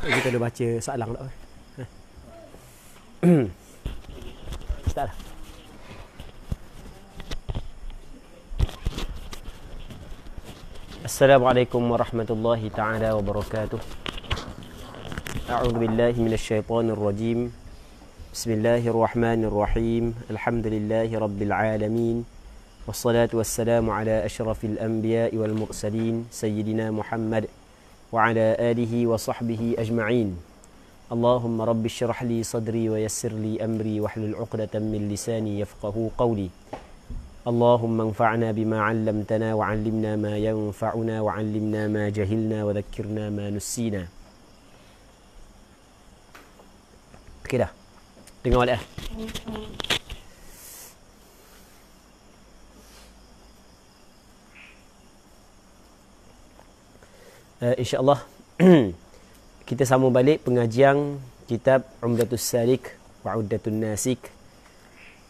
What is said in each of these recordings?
Kita dah baca salang tak? Start lah. السلام عليكم ورحمة الله تعالى وبركاته أعوذ بالله من الشيطان الرجيم بسم الله الرحمن الرحيم الحمد لله رب العالمين والصلاة والسلام على أشرف الأنبياء والمرسلين سيدنا محمد وعلى آله وصحبه أجمعين. اللهم رب اشرح لي صدري ويسر لي أمري واحلل عقدة من لساني يفقه قولي. اللهم انفعنا بما علمتنا وعلمنا ما ينفعنا وعلمنا ما جهلنا وذكرنا ما نسينا. كده. dengar balik uh, InsyaAllah Kita sambung balik pengajian Kitab Umdatus Salik wa Uddatun Nasik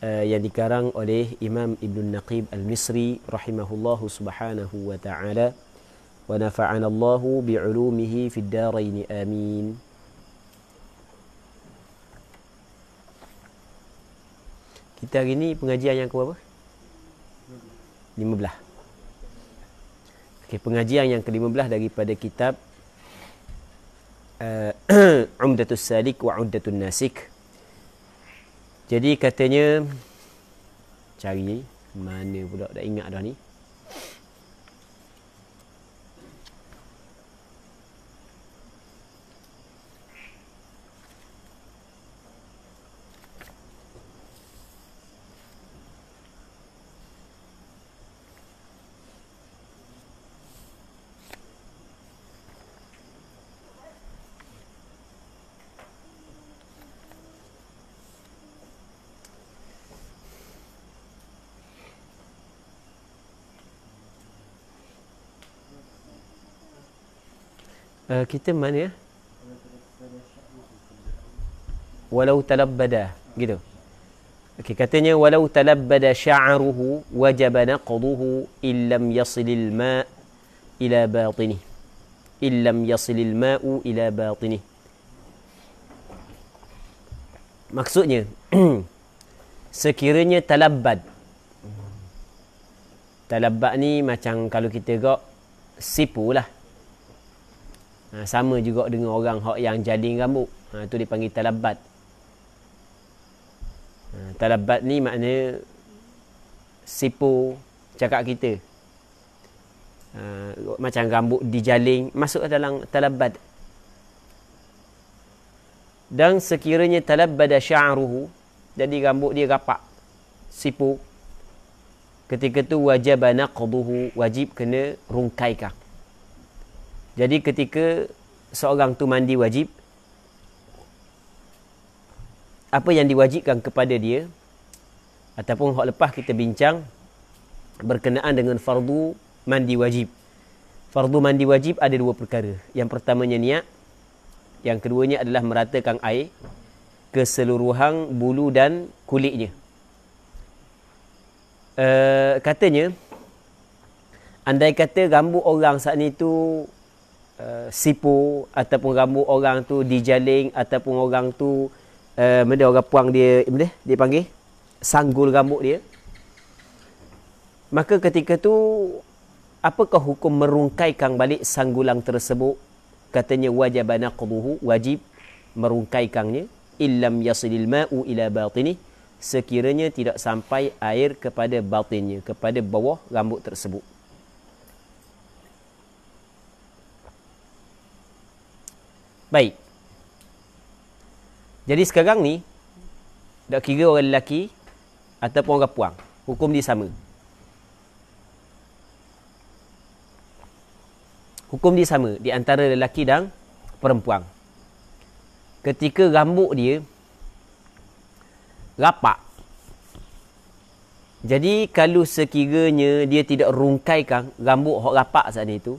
uh, yang dikarang oleh Imam Ibn Naqib Al-Misri rahimahullahu subhanahu wa ta'ala. Wa nafa'ana Allahu bi'ulumihi fid darain amin. Kita hari ni pengajian yang ke berapa? 15 okay, Pengajian yang ke-15 daripada kitab uh, Umdatus Salik wa Uddatun Nasik jadi katanya cari mana pula dah ingat dah ni. Uh, kita mana ya? Walau talabbada gitu. Okey katanya walau talabbada sya'ruhu wajib naqduhu illam yasilil ma' ila batini. Illam yasilil ma'u ila batini. Maksudnya sekiranya talabbad talabbad ni macam kalau kita gak sipu lah Ha, sama juga dengan orang hak yang jaling rambut. Ha, tu dipanggil talabat. Ha, talabat ni maknanya sipu cakap kita. Ha, macam rambut dijaling masuk dalam talabat. Dan sekiranya talabbada sya'ruhu jadi rambut dia rapak sipu ketika tu wajib naqduhu wajib kena rungkaikan jadi ketika seorang tu mandi wajib apa yang diwajibkan kepada dia ataupun hak lepas kita bincang berkenaan dengan fardu mandi wajib. Fardu mandi wajib ada dua perkara. Yang pertamanya niat, yang keduanya adalah meratakan air keseluruhan bulu dan kulitnya. Uh, katanya andai kata rambut orang saat ni tu uh, sipu ataupun rambut orang tu dijaling ataupun orang tu uh, benda orang puang dia benda dia panggil? Sanggul rambut dia. Maka ketika tu apakah hukum merungkaikan balik sanggulang tersebut? Katanya wajib naqduhu wajib merungkaikannya. Illam yasilil ma'u ila batini sekiranya tidak sampai air kepada batinnya kepada bawah rambut tersebut Baik. Jadi sekarang ni tak kira orang lelaki ataupun orang puang, hukum dia sama. Hukum dia sama di antara lelaki dan perempuan. Ketika rambut dia rapak. Jadi kalau sekiranya dia tidak rungkaikan rambut hok rapak saat itu,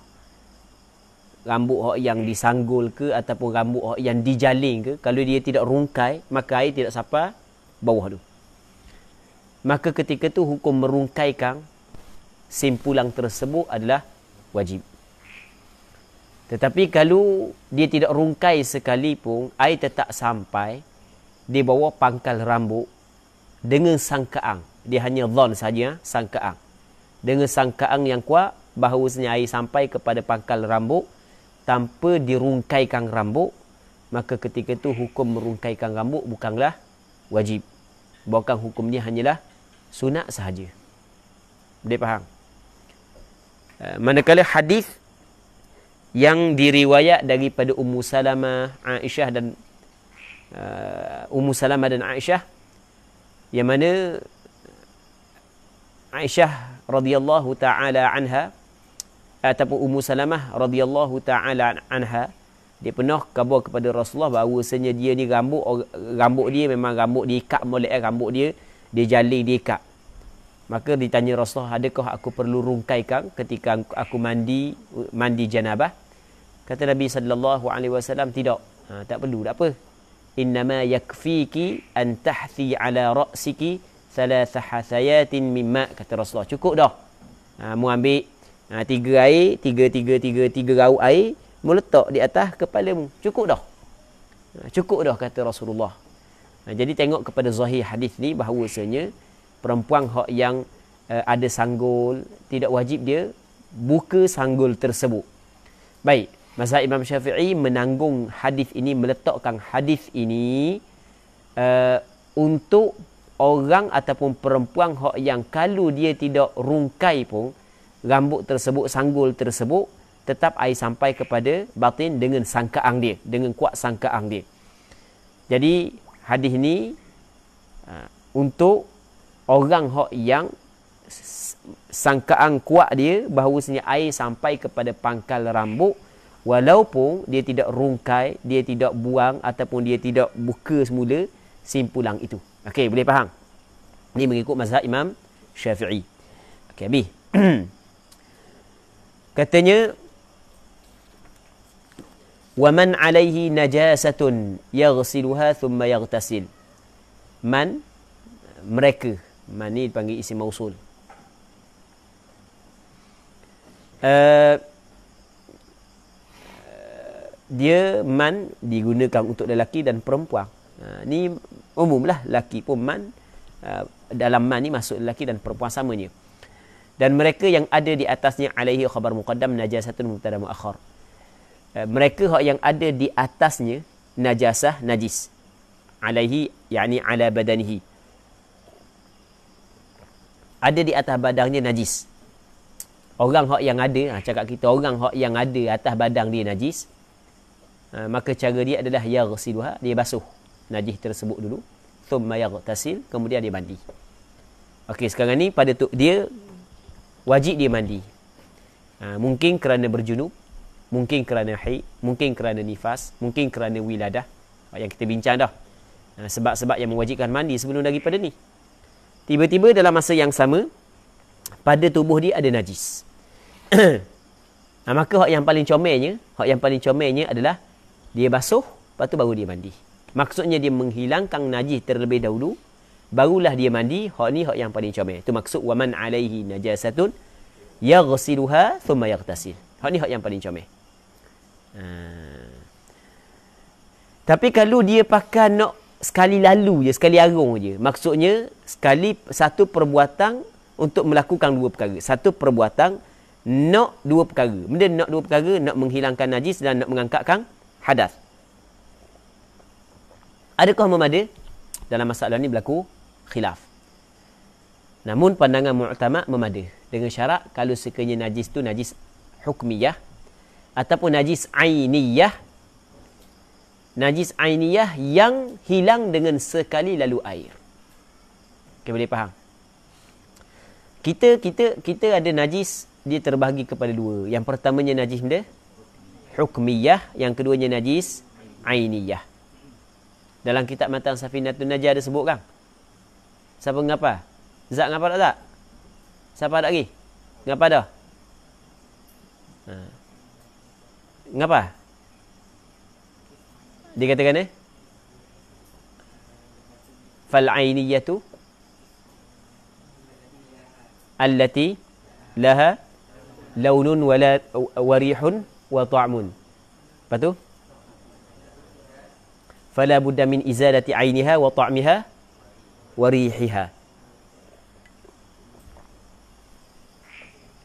rambut hok yang disanggul ke ataupun rambut hok yang dijaling ke kalau dia tidak rungkai maka air tidak sampai bawah tu maka ketika tu hukum merungkaikan simpulan tersebut adalah wajib Tetapi kalau dia tidak rungkai sekali pun, air tetap sampai di bawah pangkal rambut dengan sangkaan. Dia hanya zon saja, sangkaan. Dengan sangkaan yang kuat, bahawasanya air sampai kepada pangkal rambut tanpa dirungkaikan rambut, maka ketika itu hukum merungkaikan rambut bukanlah wajib. Bukan hukumnya hanyalah sunat sahaja. Dia faham? Eh, manakala hadis yang diriwayat daripada Ummu Salamah, Aisyah dan uh, Ummu Salamah dan Aisyah yang mana Aisyah radhiyallahu taala anha ataupun Ummu Salamah radhiyallahu taala anha dia pernah khabar kepada Rasulullah bahawa bahawasanya dia ni rambut rambut dia memang rambut diikat molek eh, rambut dia dia jaling diikat maka ditanya Rasulullah adakah aku perlu rungkaikan ketika aku mandi mandi janabah Kata Nabi sallallahu alaihi wasallam tidak. Ha, tak perlu, tak apa. Innama yakfiki an tahthi ala ra'siki thalath hasayatin mimma kata Rasulullah. Cukup dah. Ha, mu ambil ha, tiga air, tiga tiga tiga tiga raut air, mu letak di atas kepalamu. Cukup dah. Ha, cukup dah kata Rasulullah. Ha, jadi tengok kepada zahir hadis ni bahawasanya perempuan hak yang uh, ada sanggul tidak wajib dia buka sanggul tersebut. Baik, Mazhab Imam Syafi'i menanggung hadis ini, meletakkan hadis ini uh, untuk orang ataupun perempuan yang kalau dia tidak rungkai pun rambut tersebut, sanggul tersebut tetap air sampai kepada batin dengan sangkaan dia, dengan kuat sangkaan dia. Jadi hadis ini uh, untuk orang yang sangkaan kuat dia bahawasanya air sampai kepada pangkal rambut walaupun dia tidak rungkai, dia tidak buang ataupun dia tidak buka semula simpulan itu. Okey, boleh faham? Ini mengikut mazhab Imam Syafi'i. Okey, habis. Katanya وَمَنْ عَلَيْهِ نَجَاسَةٌ يَغْسِلُهَا ثُمَّ يَغْتَسِلُ Man mereka man ni dipanggil isim mausul. Uh, dia man digunakan untuk lelaki dan perempuan. Ha, ni umumlah lelaki pun man uh, dalam man ni masuk lelaki dan perempuan samanya. dan mereka yang ada di atasnya alaihi khabar muqaddam najasatun mubtada muakhar. Uh, mereka yang ada di atasnya najasah najis. Alaihi yakni ala badanihi. Ada di atas badannya najis. Orang hak yang ada, ha, cakap kita orang hak yang ada atas badan dia najis, Ha, maka cara dia adalah yaghsiluha dia basuh najis tersebut dulu thumma yaghtasil kemudian dia mandi okey sekarang ni pada tu dia wajib dia mandi. Ha, mungkin kerana berjunub mungkin kerana haid mungkin kerana nifas mungkin kerana wiladah yang kita bincang dah. Ha, sebab-sebab yang mewajibkan mandi sebelum daripada ni. Tiba-tiba dalam masa yang sama pada tubuh dia ada najis. Ha, maka hak yang paling comelnya hak yang paling comelnya adalah dia basuh, lepas tu baru dia mandi. Maksudnya dia menghilangkan najis terlebih dahulu, barulah dia mandi. Hak ni hak yang paling comel. Itu maksud waman alaihi najasatun yaghsiluha thumma yaghtasil. Hak ni hak yang paling comel. Ha. Tapi kalau dia pakai nak sekali lalu je, sekali arung je. Maksudnya sekali satu perbuatan untuk melakukan dua perkara. Satu perbuatan nak dua perkara. Benda nak dua perkara, nak menghilangkan najis dan nak mengangkatkan hadas. Adakah memada? Dalam masalah ini berlaku khilaf. Namun pandangan mu'tamad memada. Dengan syarat kalau sekiranya najis tu najis hukmiyah ataupun najis ainiyah. Najis ainiyah yang hilang dengan sekali lalu air. Okay, boleh faham? Kita kita kita ada najis dia terbahagi kepada dua. Yang pertamanya najis benda hukmiyah, yang keduanya najis ainiyah. Dalam kitab Matan Safinatun Najah ada sebut kan? Siapa ngapa? Zat ngapa tak tak? Siapa ada lagi? Ngapa dah? Ha. Ngapa? Dia katakan eh? Fal ainiyatu allati laha launun wala warihun wa ta'mun. Lepas tu? Fala budda min izalati ainiha wa ta'miha wa rihiha.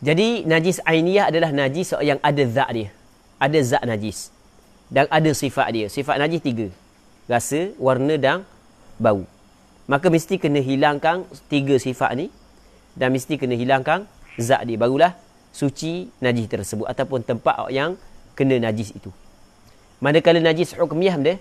Jadi najis ainiyah adalah najis yang ada zat dia. Ada zat najis. Dan ada sifat dia. Sifat najis tiga. Rasa, warna dan bau. Maka mesti kena hilangkan tiga sifat ni. Dan mesti kena hilangkan zat dia. Barulah suci najis tersebut. Ataupun tempat yang kena najis itu. Manakala najis hukmiyah dia.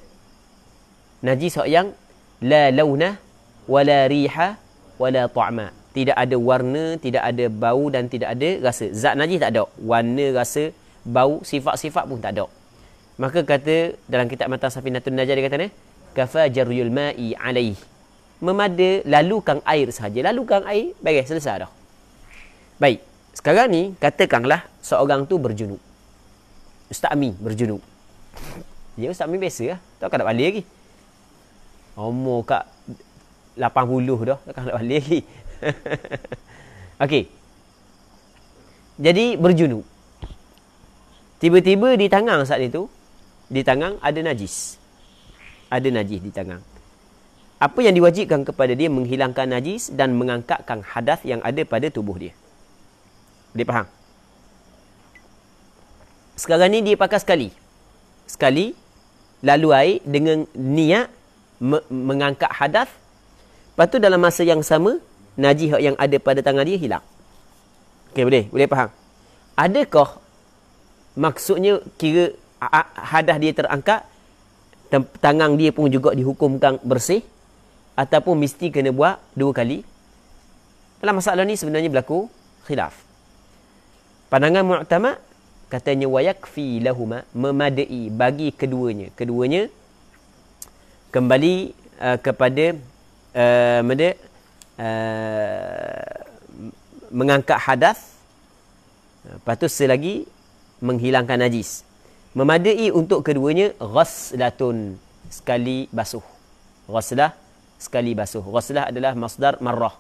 Najis yang la launah, wala riha, wala ta'ma tidak ada warna, tidak ada bau dan tidak ada rasa. Zat najis tak ada. Warna, rasa, bau, sifat-sifat pun tak ada. Maka kata dalam kitab Mata Safinatun Najah dia kata ni, kafa jaruyul ma'i alaih. Memada lalukan air sahaja. Lalukan air, baik selesai dah. Baik. Sekarang ni, katakanlah seorang tu berjunuk. Ustaz Amin berjunuk. Ya, Ustaz Amin biasa lah. Tak akan balik lagi. Umur kat 80 dah. Tak akan nak balik lagi. Okey. Jadi berjunuk. Tiba-tiba di tangan saat itu, di tangan ada najis. Ada najis di tangan. Apa yang diwajibkan kepada dia menghilangkan najis dan mengangkatkan hadas yang ada pada tubuh dia. Dia faham? Sekarang ni dia pakai sekali. Sekali lalu air dengan niat me- mengangkat hadas. Lepas tu dalam masa yang sama najis yang ada pada tangan dia hilang. Okey boleh? Boleh faham? Adakah maksudnya kira hadah dia terangkat tangan dia pun juga dihukumkan bersih ataupun mesti kena buat dua kali? Dalam masalah ni sebenarnya berlaku khilaf. Pandangan mu'tamad katanya wayakfi lahuma memadai bagi keduanya. Keduanya kembali uh, kepada uh, uh, mengangkat hadas lepas tu selagi menghilangkan najis. Memadai untuk keduanya ghaslatun sekali basuh. Ghaslah sekali basuh. Ghaslah adalah masdar marrah.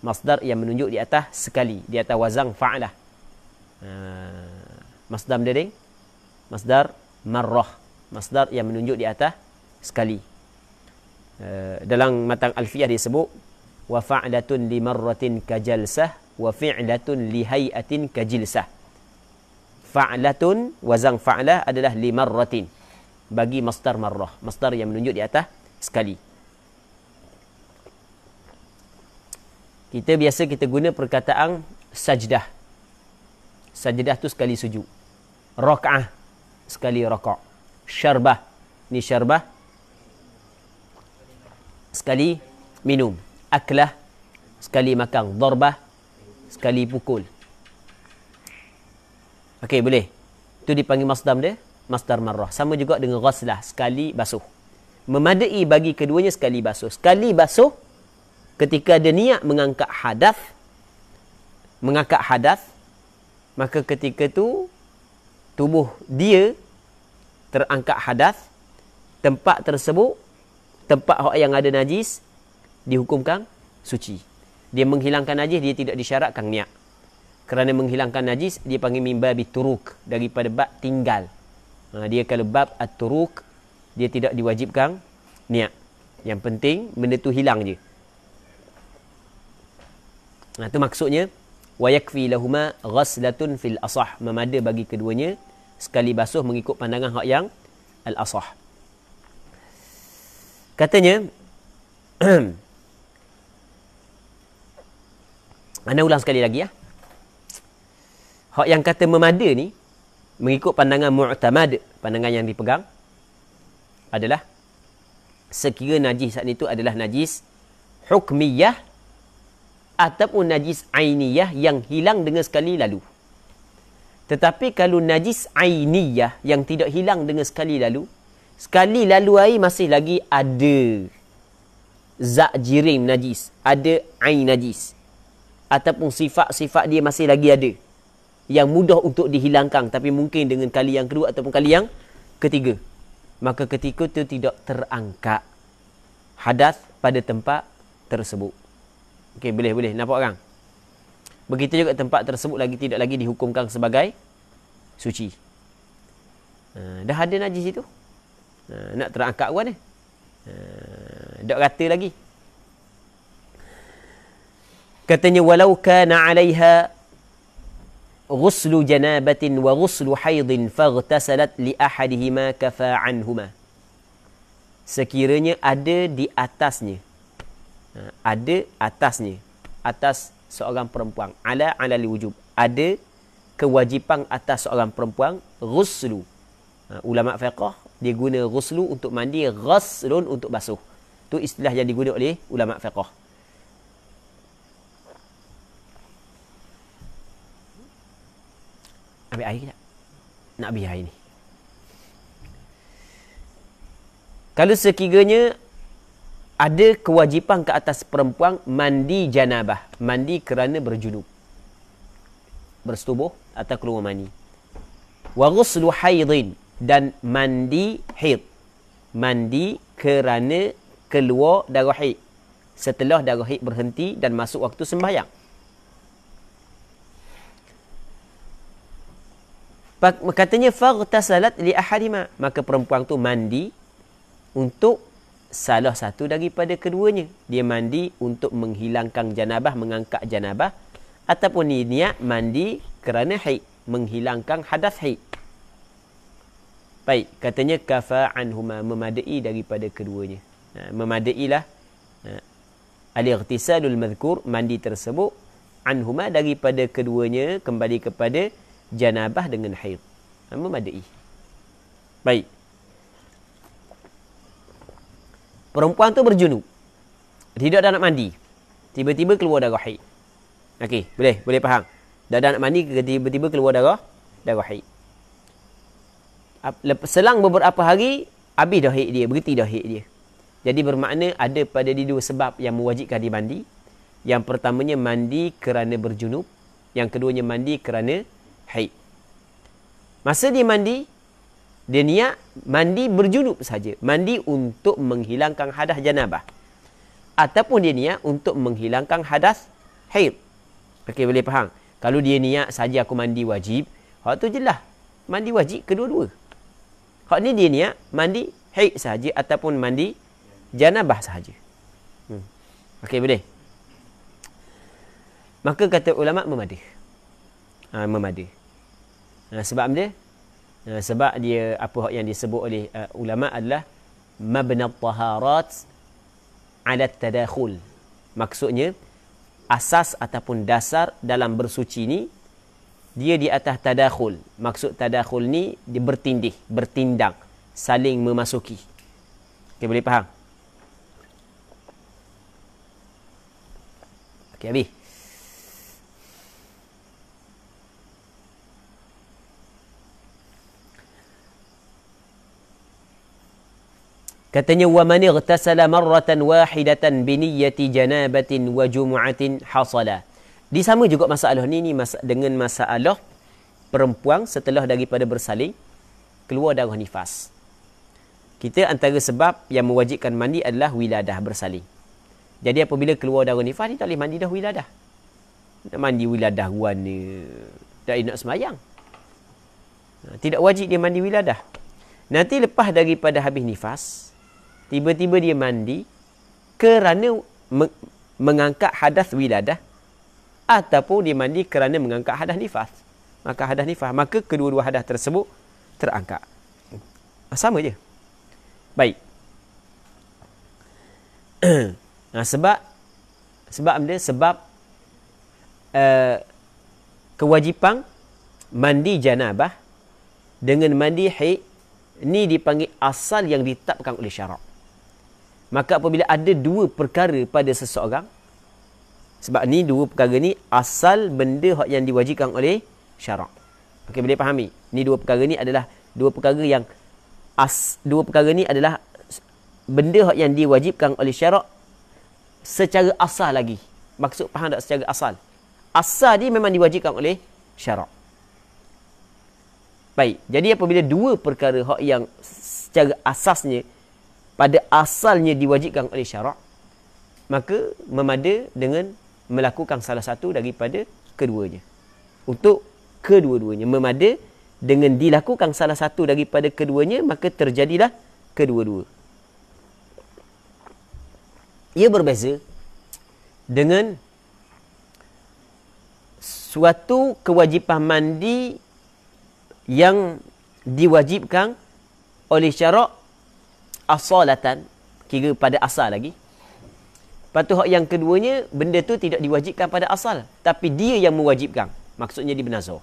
Masdar yang menunjuk di atas sekali di atas wazang fa'lah. Uh, masdar dering masdar marrah. Masdar yang menunjuk di atas sekali uh, dalam matang alfiyah disebut wa fa'latun li marratin kajalsah wa fi'latun li hay'atin kajilsah fa'latun wazang fa'lah adalah li marratin. Bagi masdar marrah. Masdar yang menunjuk di atas sekali. Kita biasa kita guna perkataan sajdah. Sajdah tu sekali sujud. Raka'ah sekali raka' syarbah. Ni syarbah sekali minum. Aklah. Sekali makan darbah sekali pukul. Okey boleh. Itu dipanggil masdar dia masdar marrah. Sama juga dengan ghaslah. Sekali basuh. Memadai bagi keduanya sekali basuh. Sekali basuh ketika dia niat mengangkat hadas mengangkat hadas maka ketika tu tubuh dia terangkat hadas tempat tersebut tempat hok yang ada najis dihukumkan suci. Dia menghilangkan najis dia tidak disyaratkan niat. Kerana menghilangkan najis dia panggil mimba bituruk daripada bab tinggal. Ha, dia kalau bab aturuk dia tidak diwajibkan niat. Yang penting benda tu hilang je. Nah ha, tu maksudnya wa yakfi lahumā ghaslatun fil asah memada bagi keduanya sekali basuh mengikut pandangan hak yang al asah. Katanya, Anda ulang sekali lagi ya. Hak yang kata memada ni mengikut pandangan mu'tamad, pandangan yang dipegang adalah sekira najis saat itu adalah najis hukmiyah ataupun najis ainiyah yang hilang dengan sekali lalu. Tetapi kalau najis ainiyah yang tidak hilang dengan sekali lalu, sekali lalu air masih lagi ada zat jirim najis, ada ain najis. Ataupun sifat-sifat dia masih lagi ada yang mudah untuk dihilangkan tapi mungkin dengan kali yang kedua ataupun kali yang ketiga. Maka ketika itu tidak terangkat hadas pada tempat tersebut. Okey boleh boleh. Nampak orang? Begitu juga tempat tersebut lagi tidak lagi dihukumkan sebagai suci. Ha, dah ada najis itu. Ha, nak terangkat awan ni. Ha, dok rata lagi. Katanya walau kana 'alaiha ghuslu janabatin wa ghuslu haidin faghtasalat li ahadihima kafa anhuma. Sekiranya ada di atasnya. Ha, ada atasnya. Atas seorang perempuan. Ala ala wujub. Ada kewajipan atas seorang perempuan ghuslu. Ha, ulama fiqh dia guna ghuslu untuk mandi, ghuslun untuk basuh. Itu istilah yang digunakan oleh ulama fiqh. Ambil air tak? Nak ambil air ni. Kalau sekiranya ada kewajipan ke atas perempuan mandi janabah. Mandi kerana berjunub. Bersetubuh atau keluar mani. Wa ghuslu haidin. Dan mandi haid. Mandi kerana keluar darah haid. Setelah darah haid berhenti dan masuk waktu sembahyang. katanya faghtasalat li ahadima maka perempuan tu mandi untuk salah satu daripada keduanya dia mandi untuk menghilangkan janabah mengangkat janabah ataupun ni niat mandi kerana haid menghilangkan hadas haid baik katanya kafa anhuma memadai daripada keduanya ha, memadailah ha, al-ightisalul madhkur mandi tersebut anhuma daripada keduanya kembali kepada janabah dengan haid. Memadai. Baik. Perempuan tu berjunub. Tidak ada nak mandi. Tiba-tiba keluar darah haid. Okey, boleh, boleh faham. Dah ada nak mandi tiba-tiba keluar darah darah haid. Selang beberapa hari habis dah haid dia, berhenti dah haid dia. Jadi bermakna ada pada di dua sebab yang mewajibkan dia mandi. Yang pertamanya mandi kerana berjunub, yang keduanya mandi kerana haid. Masa dia mandi, dia niat mandi berjunub saja. Mandi untuk menghilangkan hadas janabah. Ataupun dia niat untuk menghilangkan hadas haid. Okey, boleh faham? Kalau dia niat saja aku mandi wajib, hak tu jelas. Mandi wajib kedua-dua. Hak ni dia niat mandi haid saja ataupun mandi janabah sahaja. Hmm. Okey, boleh? Maka kata ulama memadih. Ha, memadih. Ha, sebab dia ha, sebab dia apa yang disebut oleh uh, ulama adalah mabna taharat ala tadakhul. Maksudnya asas ataupun dasar dalam bersuci ni dia di atas tadakhul. Maksud tadakhul ni dia bertindih, bertindang, saling memasuki. Okey boleh faham? Okey habis. Katanya wa man ightasala marratan wahidatan bi niyyati janabatin wa jumu'atin hasala. Di sama juga masalah ni ni mas- dengan masalah perempuan setelah daripada bersalin keluar darah nifas. Kita antara sebab yang mewajibkan mandi adalah wiladah bersalin. Jadi apabila keluar darah nifas ni tak boleh mandi dah wiladah. Nak mandi wiladah warna tak nak semayang. Tidak wajib dia mandi wiladah. Nanti lepas daripada habis nifas, tiba-tiba dia mandi kerana me- mengangkat hadas wiladah ataupun dia mandi kerana mengangkat hadas nifas. Maka hadas nifas maka kedua-dua hadas tersebut terangkat. Sama je. Baik. Nah, sebab sebab dia sebab uh, kewajipan mandi janabah dengan mandi haid ni dipanggil asal yang ditetapkan oleh syarak. Maka apabila ada dua perkara pada seseorang sebab ni dua perkara ni asal benda yang diwajibkan oleh syarak. Okey boleh fahami? Ni dua perkara ni adalah dua perkara yang as dua perkara ni adalah benda yang diwajibkan oleh syarak secara asal lagi. Maksud faham tak secara asal? Asal dia memang diwajibkan oleh syarak. Baik, jadi apabila dua perkara hak yang secara asasnya pada asalnya diwajibkan oleh syarak maka memada dengan melakukan salah satu daripada keduanya. Untuk kedua-duanya. Memada dengan dilakukan salah satu daripada keduanya maka terjadilah kedua-dua. Ia berbeza dengan suatu kewajipan mandi yang diwajibkan oleh syarak asalatan kira pada asal lagi Lepas tu yang keduanya, benda tu tidak diwajibkan pada asal. Tapi dia yang mewajibkan. Maksudnya dia bernazar.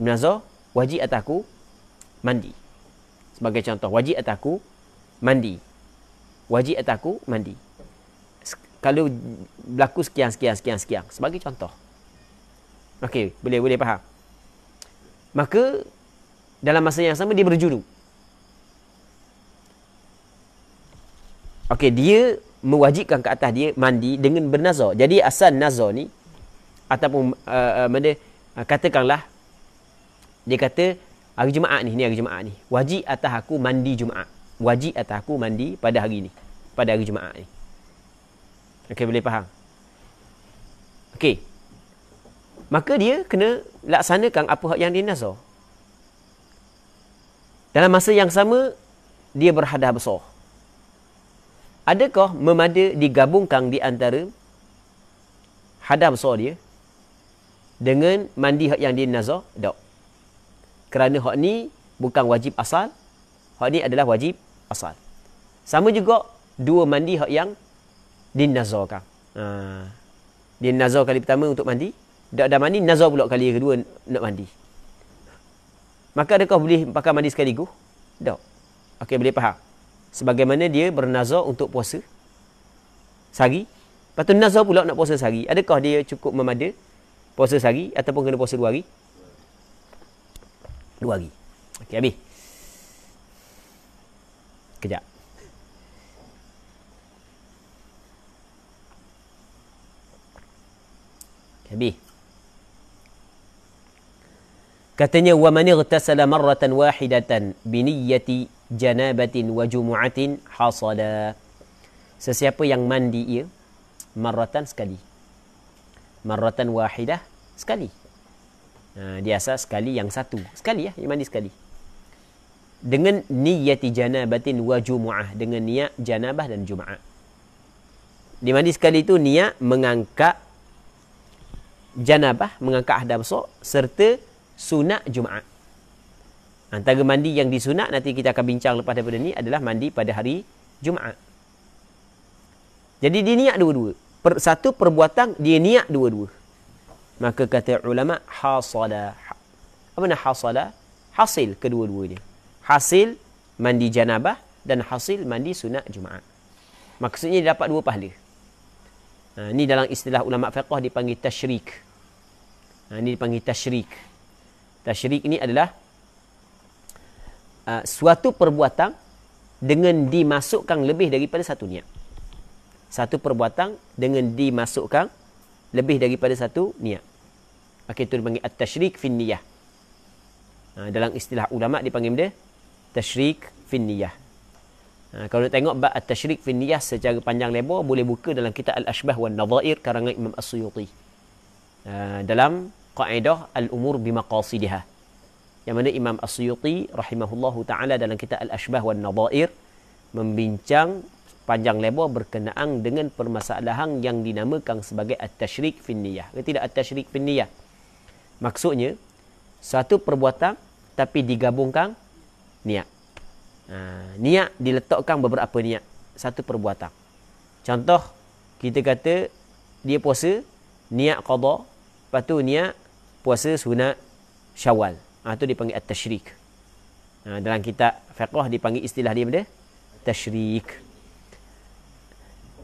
Bernazar, wajib atas aku mandi. Sebagai contoh, wajib atas aku mandi. Wajib atas aku mandi. Kalau berlaku sekian, sekian, sekian, sekian. Sebagai contoh. Okey, boleh boleh faham. Maka, dalam masa yang sama, dia berjuru. Okey, dia mewajibkan ke atas dia mandi dengan bernazar. Jadi asal nazar ni ataupun uh, uh, uh, katakanlah dia kata hari Jumaat ni, ni hari Jumaat ni. Wajib atas aku mandi Jumaat. Wajib atas aku mandi pada hari ni. Pada hari Jumaat ni. Okey, boleh faham? Okey. Maka dia kena laksanakan apa yang dia nazar. Dalam masa yang sama, dia berhadah besar adakah memada digabungkan di antara hadam besar dia dengan mandi hak yang dinazar? Tak. Kerana hak ni bukan wajib asal. Hak ni adalah wajib asal. Sama juga dua mandi hak yang dinazarkan. Ha. Dinazar kali pertama untuk mandi. Tak ada mandi, nazar pula kali kedua nak mandi. Maka adakah boleh pakai mandi sekaligus? Tak. Okey, boleh faham? Sebagaimana dia bernazar untuk puasa. Sehari. Lepas tu nazar pula nak puasa sehari. Adakah dia cukup memada puasa sehari ataupun kena puasa dua hari? Dua hari. Ok habis. Kejap. Habis. Katanya wa man ightasala marratan wahidatan bi niyyati janabatin wa jumu'atin hasada. Sesiapa yang mandi ia marratan sekali. Marratan wahidah sekali. Ha, dia asal sekali yang satu. Sekali ya, dia mandi sekali. Dengan niyati janabatin wa jumu'ah. Dengan niat janabah dan jum'ah. Dia mandi sekali itu niat mengangkat janabah, mengangkat ahdah besar serta sunat jum'ah. Antara mandi yang disunat nanti kita akan bincang lepas daripada ni adalah mandi pada hari Jumaat. Jadi dia niat dua-dua. Per, satu perbuatan dia niat dua-dua. Maka kata ulama hasala. Apa nak hasala? Hasil kedua-duanya. Hasil mandi janabah dan hasil mandi sunat Jumaat. Maksudnya dia dapat dua pahala. Ha, ini dalam istilah ulama fiqh dipanggil tasyrik. Ha, ini dipanggil tasyrik. Tasyrik ini adalah uh, suatu perbuatan dengan dimasukkan lebih daripada satu niat. Satu perbuatan dengan dimasukkan lebih daripada satu niat. Okey itu dipanggil at-tasyrik fi niyyah. Uh, dalam istilah ulama dipanggil benda tasyrik fi niyyah. Uh, kalau nak tengok bab at-tasyrik fi niyyah secara panjang lebar boleh buka dalam kitab Al-Ashbah wan Nadhair karangan Imam As-Suyuti. Uh, dalam kaedah al-umur bimaqasidihah yang mana Imam As-Suyuti rahimahullahu taala dalam kitab Al-Ashbah wan Nadhair membincang panjang lebar berkenaan dengan permasalahan yang dinamakan sebagai at-tasyrik fi niyyah. Tidak at-tasyrik fi. Maksudnya satu perbuatan tapi digabungkan niat. Ha, niat diletakkan beberapa niat satu perbuatan. Contoh kita kata dia puasa niat qada, lepas tu niat puasa sunat Syawal. Ha, itu dipanggil at-tashrik. Ha, dalam kitab fiqh dipanggil istilah dia benda? Tashrik.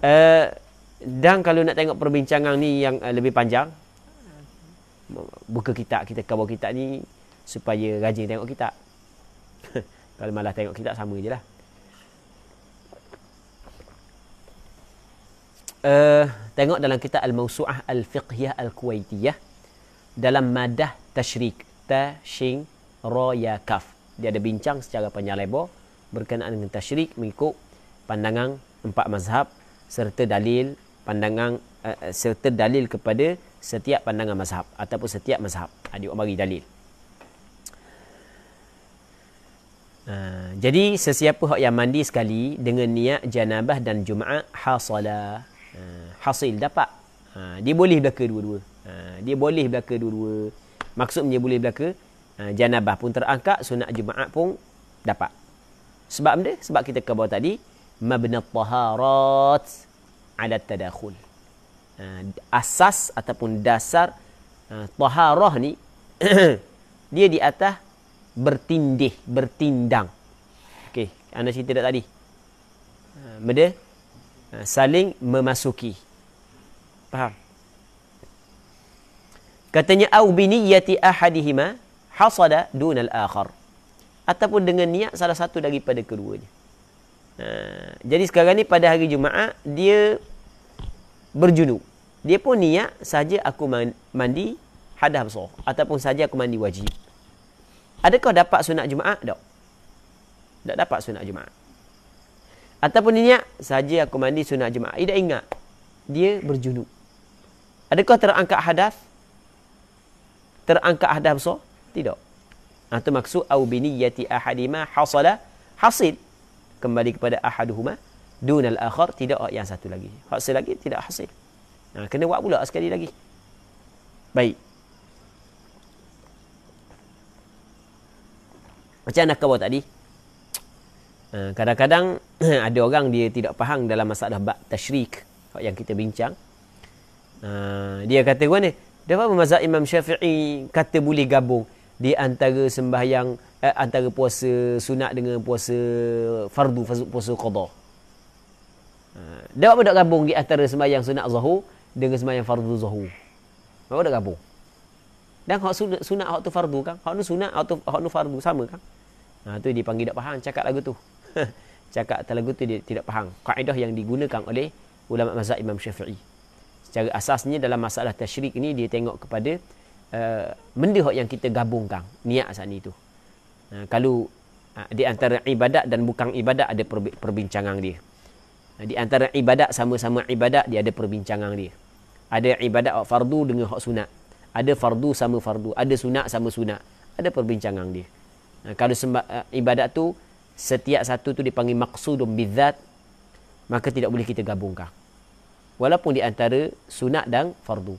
Uh, dan kalau nak tengok perbincangan ni yang uh, lebih panjang, buka kitab kita cover kitab ni supaya rajin tengok kitab. kalau malah tengok kitab sama je lah. Uh, tengok dalam kitab Al-Mawsu'ah Al-Fiqhiyah Al-Kuwaitiyah dalam madah tashrik ta shin ra ya kaf. Dia ada bincang secara panjang lebar berkenaan dengan tasyrik mengikut pandangan empat mazhab serta dalil pandangan uh, serta dalil kepada setiap pandangan mazhab ataupun setiap mazhab. Ah, orang bagi dalil. Uh, jadi sesiapa yang mandi sekali dengan niat janabah dan jumaat hasala. Uh, hasil dapat. Uh, dia boleh belaka dua-dua. Uh, dia boleh belaka dua-dua maksudnya boleh uh, janabah pun terangkat sunat jumaat pun dapat sebab apa sebab kita ke bawah tadi mabna taharat ala tadakhul uh, asas ataupun dasar uh, taharah ni dia di atas bertindih, bertindang. Okey, anda cerita tak tadi? Benda saling memasuki. Faham? Katanya au bi niyyati ahadihima hasada dunal akhar. Ataupun dengan niat salah satu daripada keduanya. Ha, jadi sekarang ni pada hari Jumaat dia berjunub. Dia pun niat saja aku mandi hadah besar ataupun saja aku mandi wajib. Adakah dapat sunat Jumaat? Tak. Tak dapat sunat Jumaat. Ataupun niat saja aku mandi sunat Jumaat. Tidak ingat. Dia berjunub. Adakah terangkat hadas? Terangkat hadas besar? Tidak. Itu maksud au biniyati ahadima hasala hasil kembali kepada ahaduhuma dunal akhar tidak yang satu lagi. Hasil lagi tidak hasil. Nah, kena buat pula sekali lagi. Baik. Macam nak kau tadi? Ha, kadang-kadang ada orang dia tidak faham dalam masalah bab tashrik yang kita bincang. Ha, dia kata gua ni, dia apa mazhab Imam Syafi'i kata boleh gabung di antara sembahyang eh, antara puasa sunat dengan puasa fardu puasa qada. Dia apa tak gabung di antara sembahyang sunat zuhur dengan sembahyang fardu zuhur. Apa tak gabung? Dan hak sunat, sunat hak tu fardu kan? Hak tu sunat, hak tu hak tu fardu sama kan? Ha, tu dipanggil tak faham cakap lagu tu. cakap lagu tu dia tidak faham. Kaedah yang digunakan oleh ulama mazhab Imam Syafi'i. Secara asasnya dalam masalah tasyrik ni dia tengok kepada uh, benda yang kita gabungkan niat saat ni tu. Uh, kalau uh, di antara ibadat dan bukan ibadat ada perbincangan dia. Uh, di antara ibadat sama-sama ibadat dia ada perbincangan dia. Ada ibadat fardu dengan hak sunat. Ada fardu sama fardu, ada sunat sama sunat. Ada perbincangan dia. Ha, kalau sembah, uh, ibadat tu setiap satu tu dipanggil maqsudun bidzat maka tidak boleh kita gabungkan walaupun di antara sunat dan fardu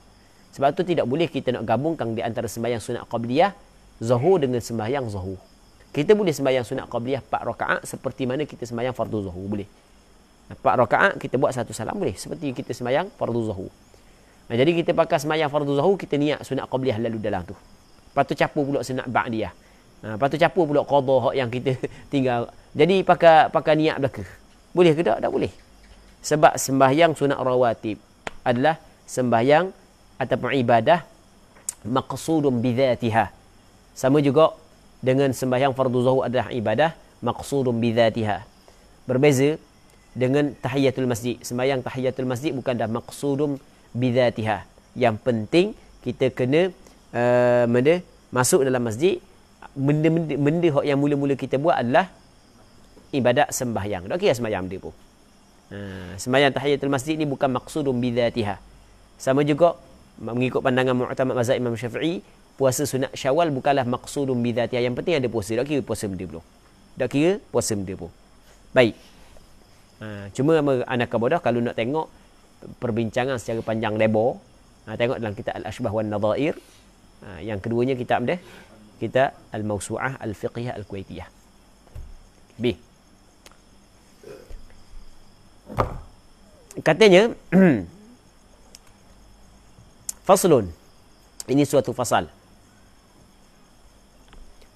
sebab tu tidak boleh kita nak gabungkan di antara sembahyang sunat qabliyah zuhur dengan sembahyang zuhur kita boleh sembahyang sunat qabliyah 4 rakaat seperti mana kita sembahyang fardu zuhur boleh 4 rakaat kita buat satu salam boleh seperti kita sembahyang fardu zuhur nah, jadi kita pakai sembahyang fardu zuhur kita niat sunat qabliyah lalu dalam tu lepas tu capur pula sunat ba'diyah Ha, lepas tu capur pula qadha yang kita tinggal. Jadi pakai pakai niat belaka. Boleh ke tak? Tak boleh. Sebab sembahyang sunat rawatib adalah sembahyang ataupun ibadah maqsudun bidzatiha. Sama juga dengan sembahyang fardu zuhur adalah ibadah maqsudun bidzatiha. Berbeza dengan tahiyatul masjid. Sembahyang tahiyatul masjid bukan dah maqsudun bidzatiha. Yang penting kita kena uh, masuk dalam masjid benda-benda benda yang mula-mula kita buat adalah ibadat sembahyang. Tak kira sembahyang dia pun. Ha, sembahyang tahiyatul masjid ni bukan maksudun bidzatiha. Sama juga mengikut pandangan mu'tamad mazhab Imam Syafi'i, puasa sunat Syawal bukanlah maksudun bidzatiha. Yang penting ada puasa. Tak kira puasa benda belum. Tak kira puasa benda pun. Baik. Ha, cuma anak bodoh kalau nak tengok perbincangan secara panjang lebar, ha, tengok dalam kitab Al-Ashbah wan Nadhair. Ha, yang keduanya kitab dia kita Al-Mawsu'ah Al-Fiqhiyah Al-Kuwaitiyah. B. Katanya Faslun. Ini suatu fasal.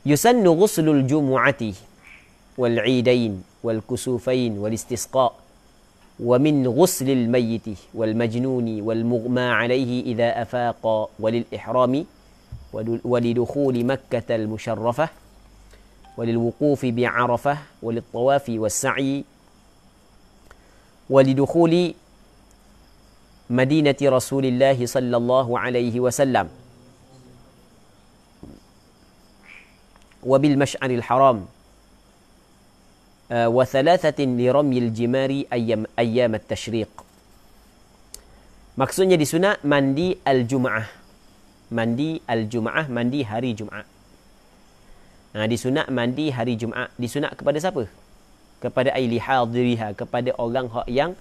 Yusannu ghuslul jumu'ati wal 'idain wal kusufain wal istisqa' ومن غسل الميت والمجنون والمغمى عليه إذا أفاق وللإحرام ولدخول مكة المشرفة وللوقوف بعرفة وللطواف والسعي ولدخول مدينة رسول الله صلى الله عليه وسلم وبالمشعر الحرام آه، وثلاثة لرمي الجمار أيام, أيام التشريق Maksudnya di sunat mandi al-jum'ah. mandi al-Jumaah, mandi hari Jumaat. Ha, disunat mandi hari Jumaat. Disunat kepada siapa? Kepada ahli hadiriha. Kepada orang yang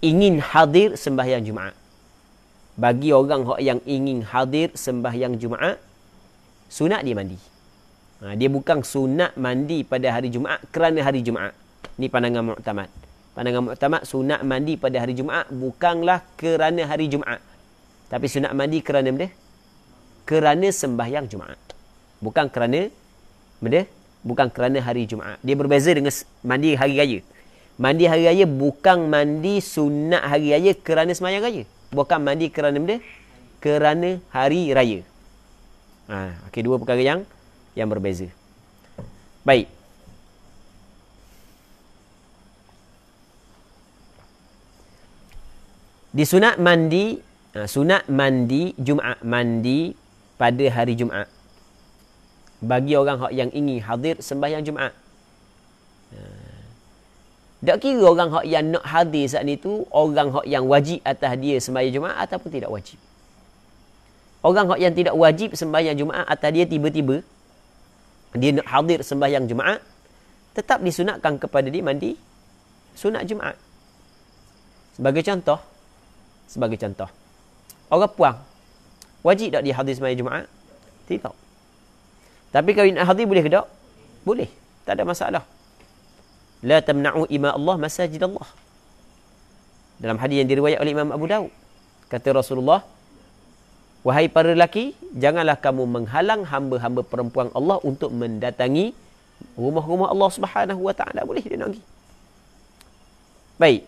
ingin hadir sembahyang Jumaat. Bagi orang yang ingin hadir sembahyang Jumaat, sunat dia mandi. Ha, dia bukan sunat mandi pada hari Jumaat kerana hari Jumaat. Ini pandangan mu'tamad. Pandangan mu'tamad, sunat mandi pada hari Jumaat bukanlah kerana hari Jumaat. Tapi sunat mandi kerana benda? Kerana sembahyang Jumaat. Bukan kerana benda? Bukan kerana hari Jumaat. Dia berbeza dengan mandi hari raya. Mandi hari raya bukan mandi sunat hari raya kerana sembahyang raya. Bukan mandi kerana benda? Kerana hari raya. Ha, okay, dua perkara yang yang berbeza. Baik. Di sunat mandi, ha, sunat mandi Jumaat mandi pada hari Jumaat. Bagi orang yang ingin hadir sembahyang Jumaat. Ha. Tak kira orang yang nak hadir saat itu orang yang wajib atas dia sembahyang Jumaat ataupun tidak wajib. Orang yang tidak wajib sembahyang Jumaat atas dia tiba-tiba dia nak hadir sembahyang Jumaat tetap disunatkan kepada dia mandi sunat Jumaat. Sebagai contoh, sebagai contoh. Orang puang wajib tak dia hadir sembahyang Jumaat? Tidak. Tapi kalau nak hadir boleh ke tak? Boleh. Tak ada masalah. La tamna'u ima Allah masajid Allah. Dalam hadis yang diriwayat oleh Imam Abu Daud. Kata Rasulullah, Wahai para lelaki, janganlah kamu menghalang hamba-hamba perempuan Allah untuk mendatangi rumah-rumah Allah Subhanahu Wa Taala. Boleh dia nak pergi. Baik.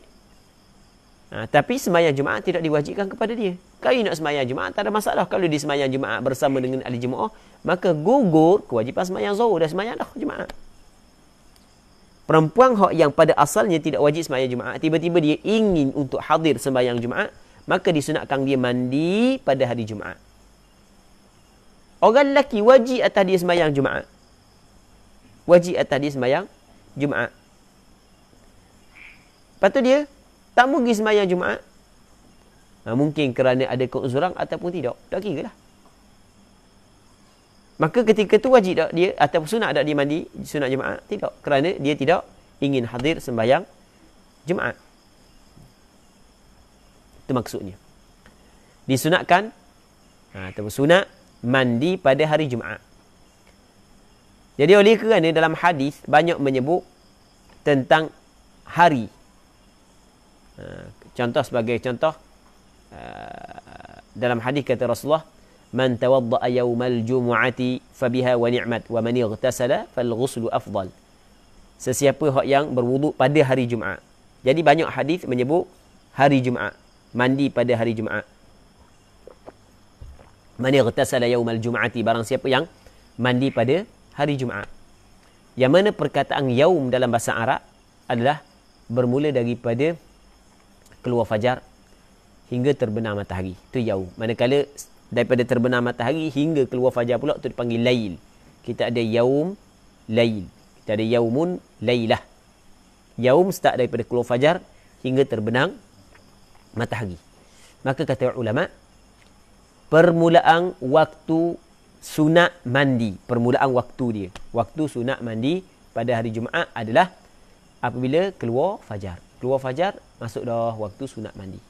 Ha, tapi semayang Jumaat tidak diwajibkan kepada dia. Kalau nak semayang Jumaat, tak ada masalah. Kalau dia semayang Jumaat bersama dengan ahli Jumaat, maka gugur kewajipan semayang Zuhur dan semayang dah Jumaat. Perempuan yang pada asalnya tidak wajib semayang Jumaat, tiba-tiba dia ingin untuk hadir sembahyang Jumaat, maka disunatkan dia mandi pada hari Jumaat. Orang lelaki wajib atas dia sembahyang Jumaat. Wajib atas dia sembahyang Jumaat. Lepas tu dia tak pergi sembahyang Jumaat. Ha, mungkin kerana ada keuzuran ataupun tidak. Tak kira lah. Maka ketika tu wajib tak dia ataupun sunat tak dia mandi sunat Jumaat? Tidak. Kerana dia tidak ingin hadir sembahyang Jumaat. Itu maksudnya. Disunatkan ha, atau sunat mandi pada hari Jumaat. Jadi oleh kerana dalam hadis banyak menyebut tentang hari. Ha, contoh sebagai contoh uh, dalam hadis kata Rasulullah man tawadda'a yawmal jumu'ati fabiha wa ni'mat wa man ightasala fal ghuslu afdal. Sesiapa yang berwuduk pada hari Jumaat. Jadi banyak hadis menyebut hari Jumaat mandi pada hari Jumaat. Man yaghtasala yaumal jum'ati barang siapa yang mandi pada hari Jumaat. Yang mana perkataan yaum dalam bahasa Arab adalah bermula daripada keluar fajar hingga terbenam matahari. Itu yaum. Manakala daripada terbenam matahari hingga keluar fajar pula itu dipanggil lail. Kita ada yaum lail. Kita ada yaumun lailah. Yaum start daripada keluar fajar hingga terbenam matahari. Maka kata ulama, permulaan waktu sunat mandi, permulaan waktu dia. Waktu sunat mandi pada hari Jumaat adalah apabila keluar fajar. Keluar fajar, masuk dah waktu sunat mandi.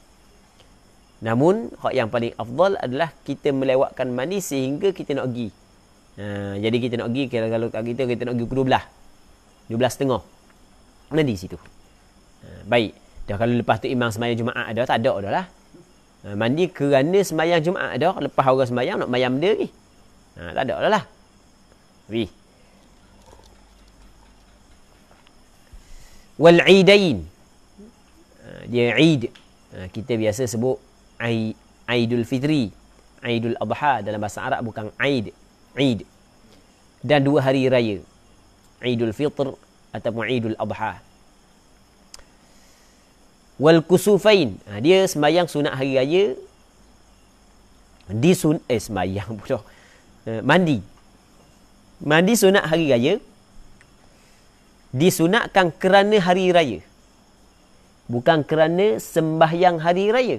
Namun, hak yang paling afdal adalah kita melewatkan mandi sehingga kita nak pergi. Ha, jadi kita nak pergi, kalau kat kita, kita nak pergi ke 12. 12 setengah. Mandi situ. Ha, baik. Dah kalau lepas tu imam semayang Jumaat ada, tak ada dah lah. Ha, mandi kerana semayang Jumaat ada, lepas orang semayang nak mayam dia ni. Ha, tak ada dah lah. Wi. Wal Eidain. Ha, dia Eid. Ha, kita biasa sebut Aidul Fitri. Aidul Adha dalam bahasa Arab bukan Eid. Eid. Dan dua hari raya. Aidul Fitr ataupun Aidul Adha wal kusufain ha, dia sembahyang sunat hari raya di sun eh sembahyang pula uh, mandi mandi sunat hari raya disunatkan kerana hari raya bukan kerana sembahyang hari raya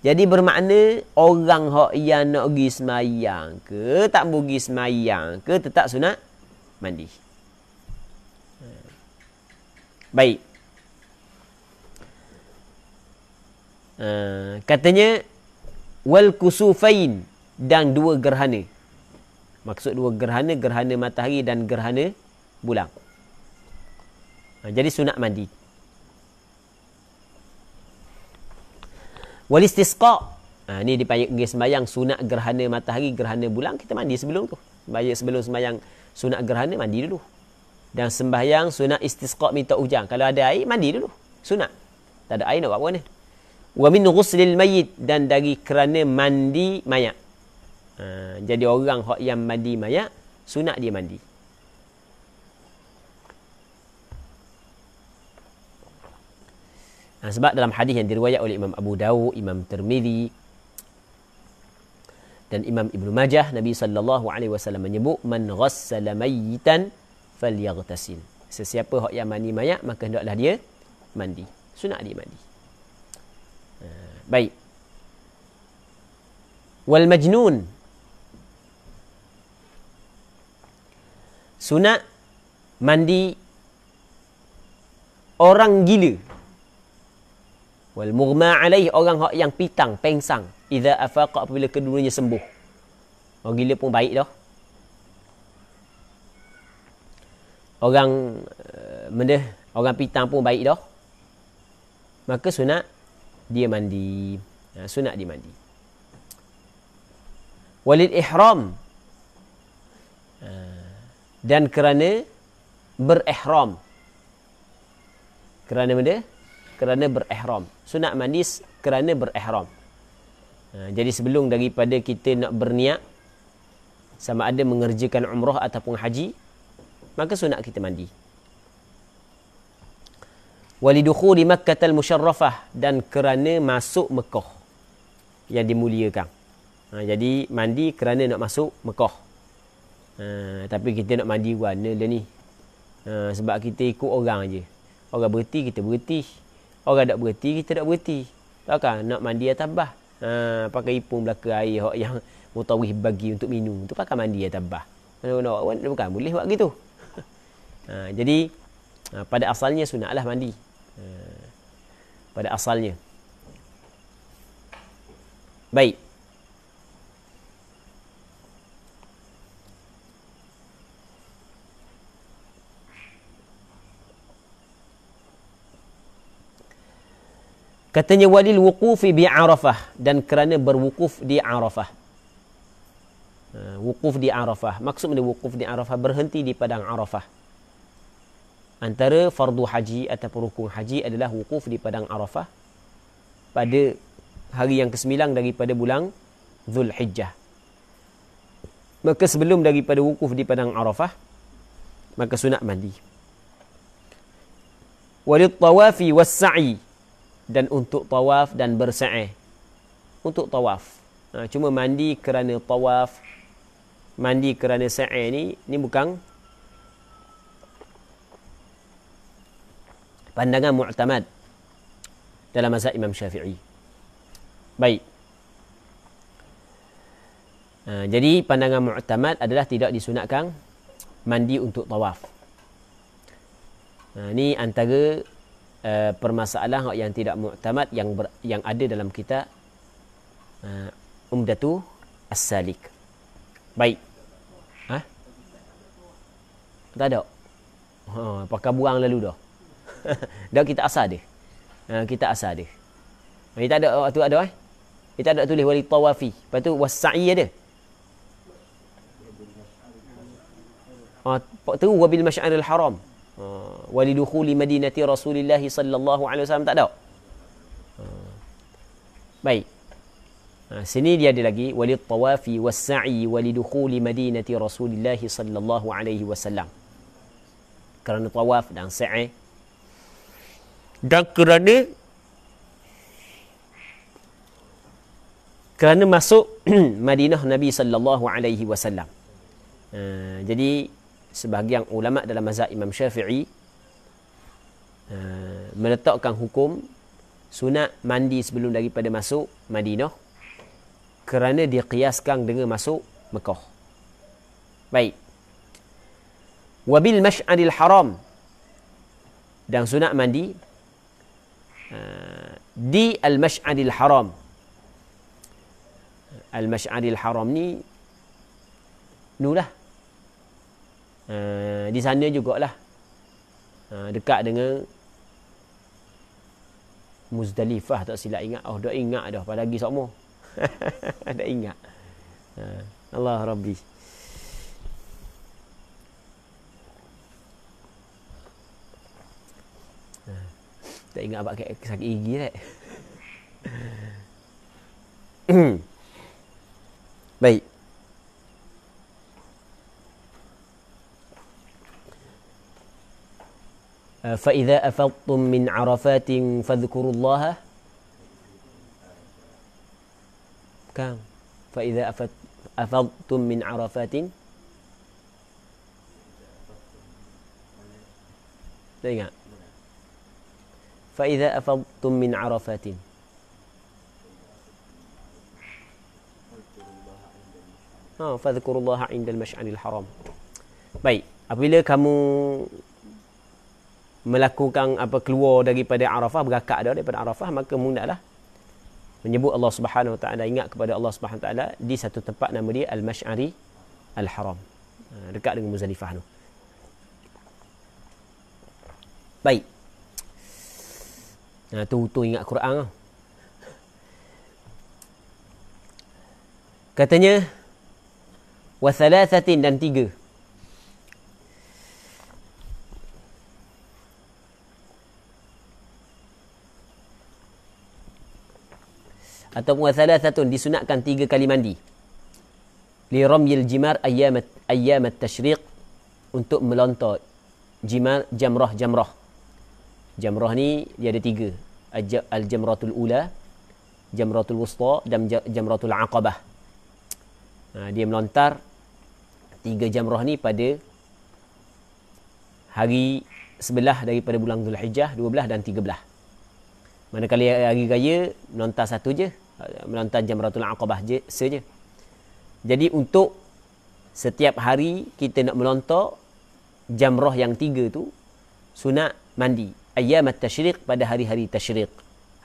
Jadi bermakna orang hok yang nak pergi semayang ke tak pergi semayang ke tetap sunat mandi. Baik. Uh, katanya wal kusufain dan dua gerhana. Maksud dua gerhana, gerhana matahari dan gerhana bulan. Uh, jadi sunat mandi. Wal istisqa. Ha, ni dipanggil sembahyang sunat gerhana matahari, gerhana bulan. Kita mandi sebelum tu. Sembahyang sebelum sembahyang sunat gerhana, mandi dulu. Dan sembahyang sunat istisqa minta hujan. Kalau ada air, mandi dulu. Sunat. Tak ada air nak buat apa ni? Wa min ghuslil mayyit. Dan dari kerana mandi mayat. Ha, jadi orang yang mandi mayat, sunat dia mandi. Ha, sebab dalam hadis yang diriwayat oleh Imam Abu Dawud, Imam Tirmizi dan Imam Ibnu Majah, Nabi sallallahu alaihi wasallam menyebut man ghassala mayyitan falyaghtasil. Sesiapa hak yang mandi mayat maka hendaklah dia mandi. Sunat dia mandi. Ha, baik. Wal majnun. Sunat mandi orang gila wal mughma alaih orang hak yang pitang pengsang. Idza afaqa apabila keduanya sembuh. Orang gila pun baik dah. Orang uh, mendah orang pitang pun baik dah. Maka sunat dia mandi. Ha, sunat dia mandi. Walil ihram. Uh, dan kerana berihram kerana benda kerana berihram. Sunat mandi kerana berihram. Ha, jadi sebelum daripada kita nak berniat sama ada mengerjakan umrah ataupun haji, maka sunat kita mandi. Walidukhuli Makkah al-Musharrafah dan kerana masuk Mekah yang dimuliakan. Ha, jadi mandi kerana nak masuk Mekah. Ha, tapi kita nak mandi warna dah ni. Ha, sebab kita ikut orang aje. Orang berhenti, kita berhenti. Orang tak berhenti, kita tak berhenti. Takkan nak mandi atas bah. Ha, pakai ipung belaka air yang mutawih bagi untuk minum. Tu pakai mandi atas bah. Nak bukan boleh buat gitu. Ha, jadi ha, pada asalnya sunatlah mandi. Ha, pada asalnya. Baik. Katanya walil wukufi bi Arafah dan kerana berwukuf di Arafah. Uh, wukuf di Arafah. Maksud mana wukuf di Arafah? Berhenti di padang Arafah. Antara fardu haji atau rukun haji adalah wukuf di padang Arafah pada hari yang ke-9 daripada bulan Dhul Hijjah. Maka sebelum daripada wukuf di padang Arafah, maka sunat mandi. Walil tawafi was sa'i dan untuk tawaf dan bersa'i. Untuk tawaf. Ha, cuma mandi kerana tawaf, mandi kerana sa'i ni, ni bukan pandangan mu'tamad dalam mazhab Imam Syafi'i. Baik. Ha, jadi pandangan mu'tamad adalah tidak disunatkan mandi untuk tawaf. Ha, ni antara uh, permasalahan yang tidak muktamad yang ber, yang ada dalam kita uh, Umdatu As-Salik. Baik. Ha? Tak ada. Ha, pakai buang lalu dah. dah kita asal dia. Ha, kita asal dia. Kita ada waktu ada eh? Kita ada tulis wali tawafi. Lepas tu wasa'i ada. Ha, tu wabil masyaril haram. Ha, walidukhuli madinati Rasulullah sallallahu alaihi wasallam tak ada. Ha. Baik. Ha, sini dia ada lagi walid tawafi was-sa'i walidukhuli madinati Rasulullah sallallahu alaihi wasallam. Kerana tawaf dan sa'i dan kerana kerana masuk Madinah Nabi sallallahu alaihi wasallam. Jadi sebahagian ulama dalam mazhab Imam Syafi'i uh, meletakkan hukum sunat mandi sebelum daripada masuk Madinah kerana dia kiaskan dengan masuk Mekah. Baik. Wabil mash'adil haram dan sunat mandi uh, di al-mash'adil haram. Al-mash'adil haram ni nulah. Uh, di sana jugalah. Uh, dekat dengan Muzdalifah tak silap ingat. Oh, dah ingat dah. Pada lagi semua. dah ingat. Uh, Allah Rabbi. Tak ingat abang sakit gigi tak? Baik. فإذا أفضتم من عرفات فاذكروا الله كم فإذا أفضتم من عرفات? فإذا أفضتم من عرفات Ha, fadhkurullaha indal mash'anil haram. Baik, apabila kamu melakukan apa keluar daripada Arafah berakak dah daripada Arafah maka hendaklah menyebut Allah Subhanahu Wa Taala ingat kepada Allah Subhanahu Wa Taala di satu tempat nama dia Al-Mash'ari Al-Haram. Ha, dekat dengan Muzdalifah tu. Baik. Ha, tu, tu ingat Quran lah. Katanya wa dan tiga. Ataupun wa thalathatun disunatkan tiga kali mandi. Li ramyil jimar ayyam ayyam at-tashriq untuk melontar jimar jamrah jamrah jamrah ni dia ada tiga al jamratul ula jamratul wusta dan jamratul aqabah ha, dia melontar tiga jamrah ni pada hari sebelah daripada bulan Zulhijjah, dua belah dan tiga belah. Manakala hari raya melontar satu je, melontar jamratul aqabah je saja. Jadi untuk setiap hari kita nak melontar jamrah yang tiga tu sunat mandi ayam tashriq pada hari-hari tashriq.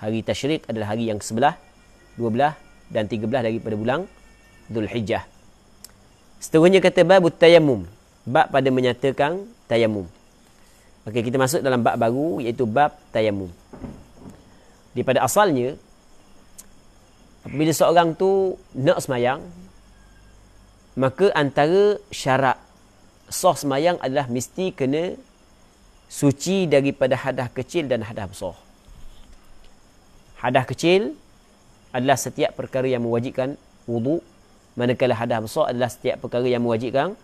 Hari tashriq adalah hari yang sebelah, dua belah dan tiga belah daripada bulan Hijjah. Seterusnya kata bab tayammum. Bab pada menyatakan tayammum. Okey, kita masuk dalam bab baru iaitu bab tayammum. Daripada asalnya, apabila seorang tu nak semayang, maka antara syarat sah semayang adalah mesti kena suci daripada hadah kecil dan hadah besar. Hadah kecil adalah setiap perkara yang mewajibkan wudu, manakala hadah besar adalah setiap perkara yang mewajibkan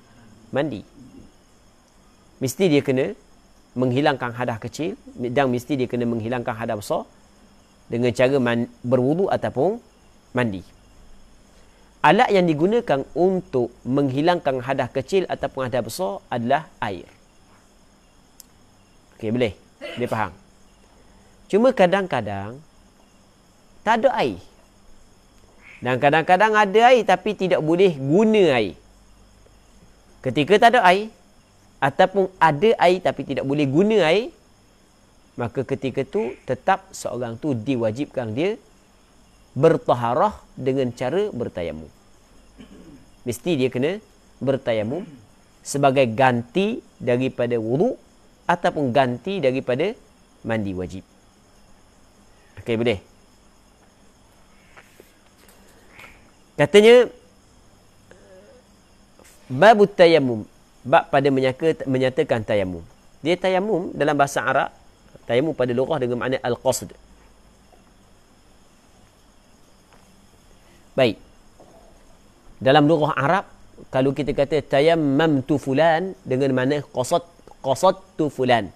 mandi. Mesti dia kena menghilangkan hadah kecil dan mesti dia kena menghilangkan hadah besar dengan cara berwudu ataupun mandi. Alat yang digunakan untuk menghilangkan hadah kecil ataupun hadah besar adalah air. Okey, boleh. Dia faham. Cuma kadang-kadang tak ada air. Dan kadang-kadang ada air tapi tidak boleh guna air. Ketika tak ada air ataupun ada air tapi tidak boleh guna air, maka ketika tu tetap seorang tu diwajibkan dia bertaharah dengan cara bertayamum. Mesti dia kena bertayamum sebagai ganti daripada wuduk ataupun ganti daripada mandi wajib. Okey boleh. Katanya bab tayammum, bab pada menyaka, menyatakan tayammum. Dia tayammum dalam bahasa Arab, tayammum pada lughah dengan makna al-qasd. Baik. Dalam lughah Arab, kalau kita kata tayammamtu fulan dengan makna qasad qasadtu fulan.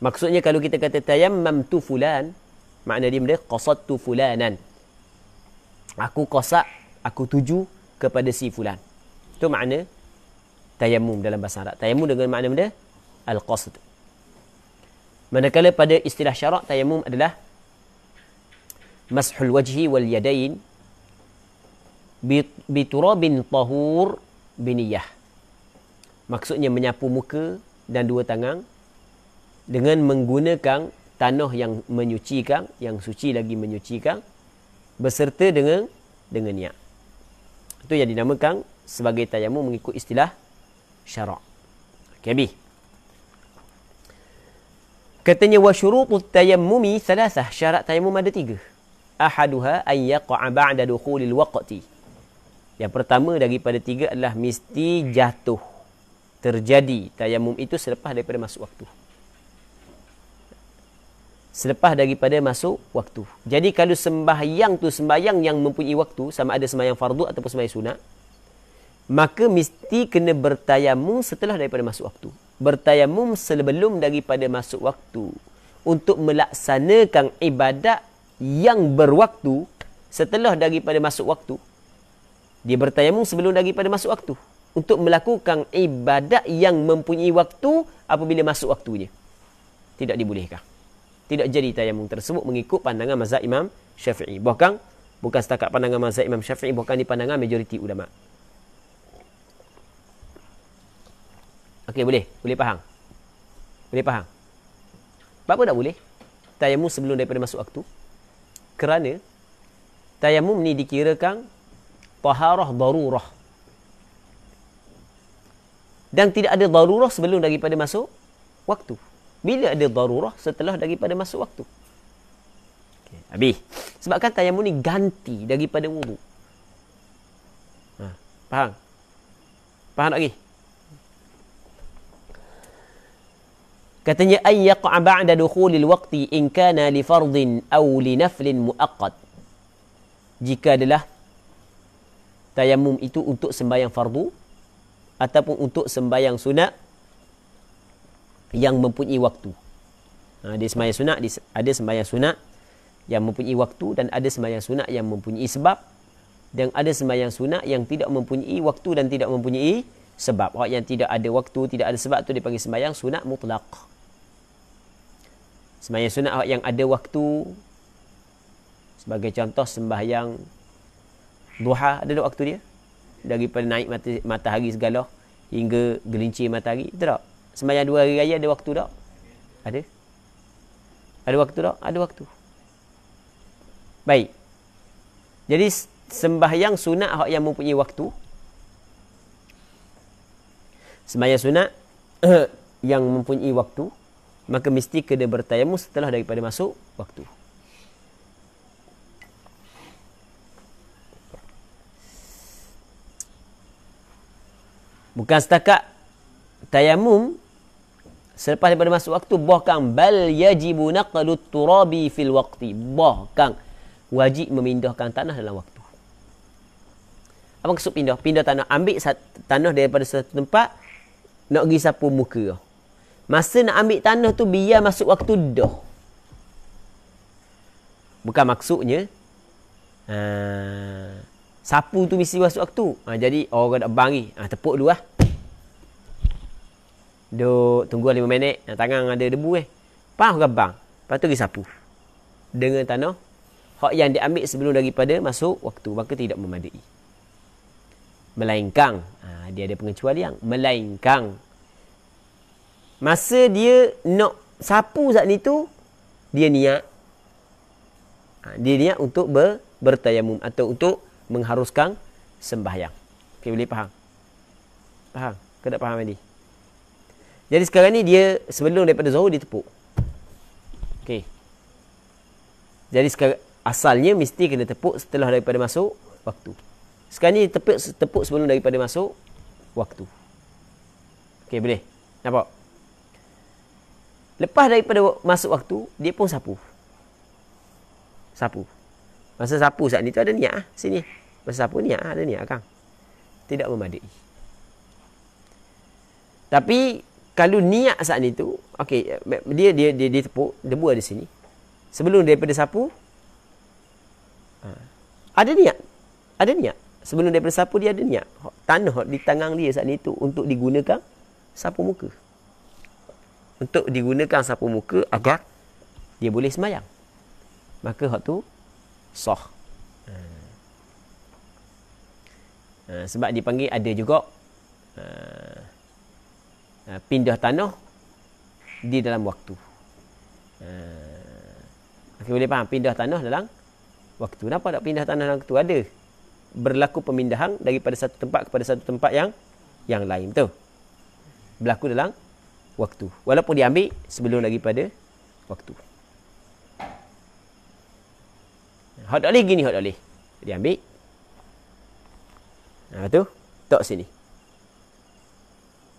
Maksudnya kalau kita kata tayammamtu fulan makna dia benda qasadtu fulanan. Aku qasad aku tuju kepada si fulan. Itu makna tayammum dalam bahasa Arab. Tayammum dengan makna benda al-qasd Manakala pada istilah syarak tayamum adalah mashul wajhi wal yadain biturabin tahur biniyah. Maksudnya menyapu muka dan dua tangan dengan menggunakan tanah yang menyucikan, yang suci lagi menyucikan beserta dengan dengan niat. Itu yang dinamakan sebagai tayamum mengikut istilah syarak. Okey, habis. Katanya wa syurutut tayammumi thalathah. Syarat tayamum ada tiga. Ahaduha an yaqa'a ba'da dukhulil waqti. Yang pertama daripada tiga adalah mesti jatuh. Terjadi tayamum itu selepas daripada masuk waktu selepas daripada masuk waktu. Jadi kalau sembahyang tu sembahyang yang mempunyai waktu sama ada sembahyang fardu ataupun sembahyang sunat maka mesti kena bertayamum setelah daripada masuk waktu. Bertayamum sebelum daripada masuk waktu untuk melaksanakan ibadat yang berwaktu setelah daripada masuk waktu. Dia bertayamum sebelum daripada masuk waktu untuk melakukan ibadat yang mempunyai waktu apabila masuk waktunya. Tidak dibolehkan tidak jadi tayamum tersebut mengikut pandangan mazhab Imam Syafi'i. Bahkan bukan setakat pandangan mazhab Imam Syafi'i, bahkan di pandangan majoriti ulama. Okey, boleh? Boleh faham? Boleh faham? Apa tak boleh? Tayamum sebelum daripada masuk waktu. Kerana tayamum ni dikirakan taharah darurah. Dan tidak ada darurah sebelum daripada masuk waktu. Bila ada darurah setelah daripada masuk waktu. Okay, habis. Sebabkan tayamum ni ganti daripada wudu. Ha, faham? Faham tak lagi? Katanya ay yaqa ba'da dukhulil waqti in kana li fardin aw li naflin muaqqat. Jika adalah tayamum itu untuk sembahyang fardu ataupun untuk sembahyang sunat yang mempunyai waktu. Ha, dia sembahyang sunat, ada sembahyang sunat yang mempunyai waktu dan ada sembahyang sunat yang mempunyai sebab dan ada sembahyang sunat yang tidak mempunyai waktu dan tidak mempunyai sebab. Orang yang tidak ada waktu, tidak ada sebab tu dipanggil sembahyang sunat mutlak. Sembahyang sunat orang yang ada waktu sebagai contoh sembahyang duha ada tak waktu dia? Daripada naik matahari segala hingga gelincir matahari, tidak? Sembahyang dua hari raya ada waktu tak? Ada. Ada waktu tak? Ada waktu. Baik. Jadi sembahyang sunat hak yang mempunyai waktu. Sembahyang sunat yang mempunyai waktu, maka mesti kena bertayamum setelah daripada masuk waktu. Bukan setakat tayamum selepas daripada masuk waktu bahkan bal yajibu naqlu turabi fil waqti. Bahkan wajib memindahkan tanah dalam waktu. Apa maksud pindah? Pindah tanah. Ambil tanah daripada satu tempat nak pergi sapu muka masa nak ambil tanah tu biar masuk waktu dah bukan maksudnya uh, sapu tu mesti masuk waktu ha, jadi orang nak bangi ha, tepuk dulu lah Duk tunggu 5 minit. Tangan ada debu eh. Pah ke bang. Lepas tu pergi sapu. Dengan tanah. Hak yang diambil sebelum daripada masuk waktu. Maka tidak memadai. Melainkan. Ha, dia ada pengecualian. Melainkan. Masa dia nak sapu saat ni tu. Dia niat. Ha, dia niat untuk ber, bertayamum. Atau untuk mengharuskan sembahyang. Okay, boleh faham? Faham? Kau tak faham ni? Jadi sekarang ni dia sebelum daripada zuhur dia tepuk. Okey. Jadi sekarang asalnya mesti kena tepuk setelah daripada masuk waktu. Sekarang ni tepuk tepuk sebelum daripada masuk waktu. Okey boleh. Nampak? Lepas daripada masuk waktu, dia pun sapu. Sapu. Masa sapu saat ni tu ada niat ah. Sini. Masa sapu niat ah, ada niat kan. Tidak memadai. Tapi kalau niat saat ni tu okey dia dia dia dia tepuk debu ada sini sebelum daripada sapu ha, ada niat ada niat sebelum daripada sapu dia ada niat tanah di tangan dia saat ni tu untuk digunakan sapu muka untuk digunakan sapu muka agar dia boleh semayang. Maka hak tu sah. Ha, sebab dipanggil ada juga ha, ha, pindah tanah di dalam waktu. Okay, boleh faham? Pindah tanah dalam waktu. Kenapa tak pindah tanah dalam waktu? Ada. Berlaku pemindahan daripada satu tempat kepada satu tempat yang yang lain. Betul? Berlaku dalam waktu. Walaupun diambil sebelum lagi pada waktu. Hak tak boleh gini, hak tak boleh. Dia ambil. Ha, tu. Tok sini.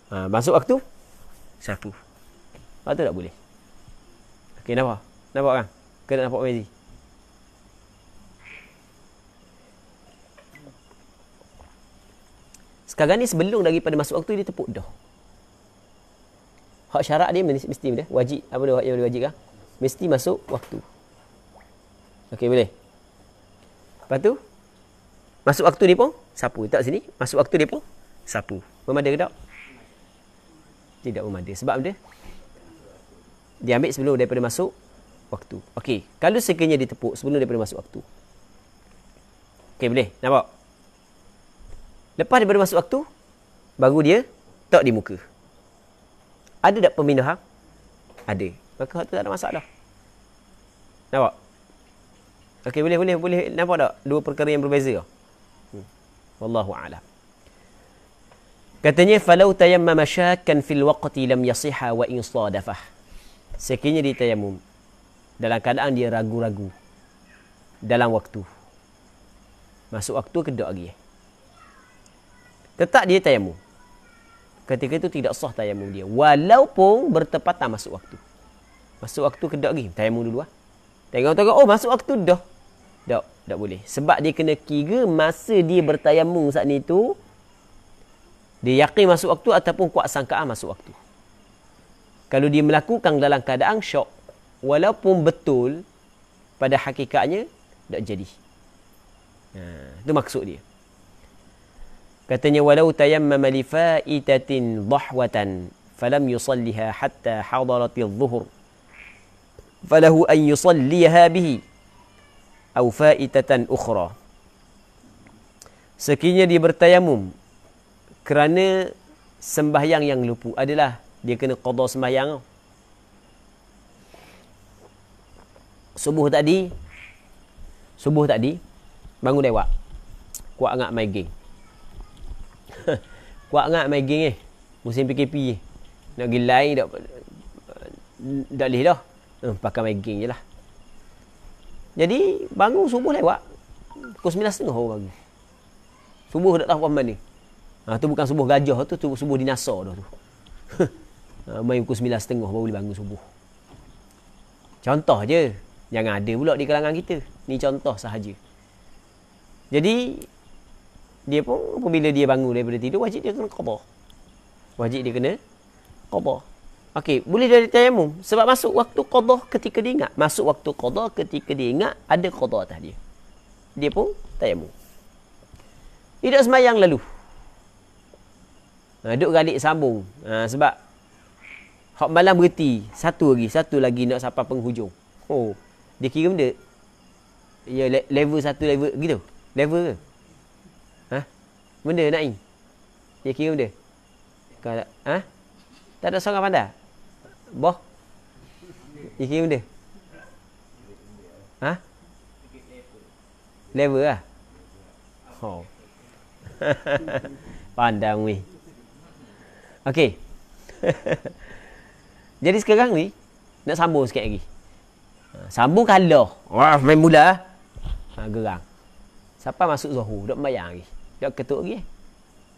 Ha, masuk waktu. Sapu. Hak tu tak boleh. Okey, nampak? Nampak kan? Kena nampak Mezi? Sekarang ni sebelum daripada masuk waktu dia tepuk dah. Hak syarat dia mesti, dia wajib apa dia yang wajib kan? Mesti masuk waktu. Okey boleh. Lepas tu masuk waktu dia pun sapu tak sini. Masuk waktu dia pun sapu. Memada ke tak? Tidak memada. Sebab dia dia ambil sebelum daripada masuk waktu. Okey, kalau sekiranya ditepuk sebelum daripada masuk waktu. Okey, boleh. Nampak? Lepas daripada masuk waktu, baru dia tak di muka. Ada tak pemindahan? Ada. Maka tu tak ada masalah. Nampak? Okey, boleh, boleh, boleh. Nampak tak? Dua perkara yang berbeza. Hmm. Wallahu a'lam. Katanya, falau tayammama syakkan fil waqti lam yasiha wa in sadafah. Sekiranya dia tayamum. Dalam keadaan dia ragu-ragu. Dalam waktu. Masuk waktu ke lagi? Tetap dia tayamum. Ketika itu tidak sah tayamum dia. Walaupun bertepatan masuk waktu. Masuk waktu ke tak lagi? Tayamum dulu lah. Tengok-tengok, oh masuk waktu dah. Tak, tak boleh. Sebab dia kena kira masa dia bertayamum saat ni tu, dia yakin masuk waktu ataupun kuat sangkaan masuk waktu. Kalau dia melakukan dalam keadaan syok, walaupun betul pada hakikatnya, tak jadi. Ha, itu maksud dia. Katanya walau tayammama li fa'itatin dhahwatan falam yusalliha hatta hadarat adh-dhuhr falahu an yusalliha bihi aw fa'itatan ukhra. Sekiranya dia bertayamum kerana sembahyang yang lupa adalah dia kena qada sembahyang. Subuh tadi subuh tadi bangun lewat. Kuat angkat main game Kuat sangat main game eh. Musim PKP Nak pergi lain tak tak boleh dah. Hmm, pakai main game je lah. Jadi bangun subuh lewat. Pukul 9.30 baru bangun. Subuh tak tahu apa mana. Ha, tu bukan subuh gajah tu, tu subuh dinasar dah tu. ha, main pukul 9.30 baru boleh bangun subuh. Contoh je. Jangan ada pula di kalangan kita. Ni contoh sahaja. Jadi dia pun apabila dia bangun daripada tidur wajib dia kena qada. Wajib dia kena qada. Okey, boleh dari tayamum sebab masuk waktu qada ketika dia ingat. Masuk waktu qada ketika dia ingat ada qada atas dia. Dia pun tayamum. Tidak semayang lalu. Ha, duduk galik sambung. Ha, sebab hak malam berhenti. Satu lagi. Satu lagi nak sampai penghujung. Oh, dia kira benda. Ya, level satu level gitu. Level ke? Benda Naim? Dia kira benda? Kalau, ha? Tak ada seorang pandai? Boh? Dia kira benda? Ha? Level lah? Oh. Pandang weh. Okey. Jadi sekarang ni nak sambung sikit lagi. Ha, sambung kalau. Wah, main mula. Ha, gerang. Siapa masuk Zuhur? Tak bayang lagi. Tak ketuk lagi.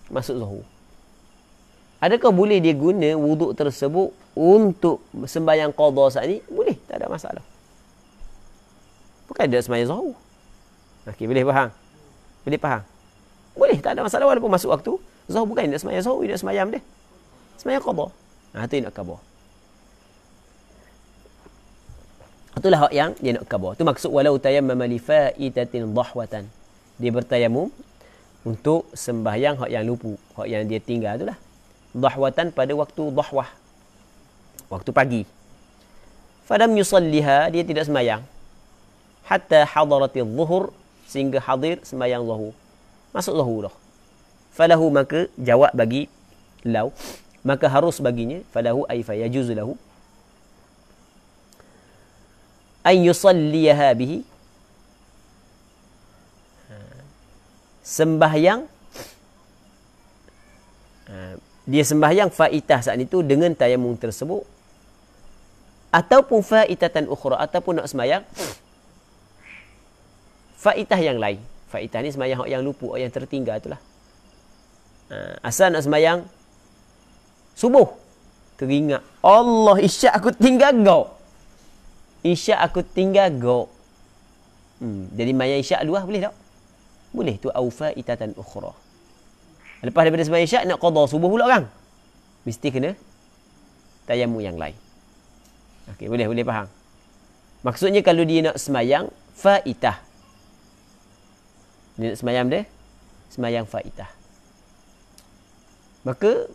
Masuk zuhur. Adakah boleh dia guna wuduk tersebut untuk sembahyang qadha saat ni? Boleh, tak ada masalah. Bukan dia sembahyang zuhur. Okey, boleh faham? Boleh faham? Boleh, tak ada masalah walaupun masuk waktu. Zuhur bukan dia sembahyang zuhur, dia sembahyang dia. Sembahyang qadha. Ha, itu yang nak khabar. Itulah hak yang dia nak khabar. Itu maksud walau tayammama li fa'itatin dhahwatan. Dia bertayamum untuk sembahyang hak yang lupa, hak yang dia tinggal itulah. Dahwatan pada waktu dahwah. waktu pagi. Fadam yusalliha, dia tidak semayang. Hatta hadarati zuhur, sehingga hadir semayang zuhur. Masuk zuhur dah. Falahu maka jawab bagi lau. Maka harus baginya. Falahu ay fayajuzu lahu. An yusalliyaha bihi. Sembahyang. Ha. Dia sembahyang faitah saat itu dengan tayamum tersebut ataupun faitatan ukhra ataupun nak semayang faitah yang lain faitah ni semayang yang lupa yang tertinggal itulah ha, asal nak semayang subuh teringat Allah isyak aku tinggal go isyak aku tinggal go hmm, jadi mayang isyak luah boleh tak boleh tu au faitatan ukhra lepas daripada semayang isyak nak qada subuh pula kan mesti kena tayamu yang lain Okey, boleh boleh faham. Maksudnya kalau dia nak semayang faitah. Dia nak semayang dia semayang faitah. Maka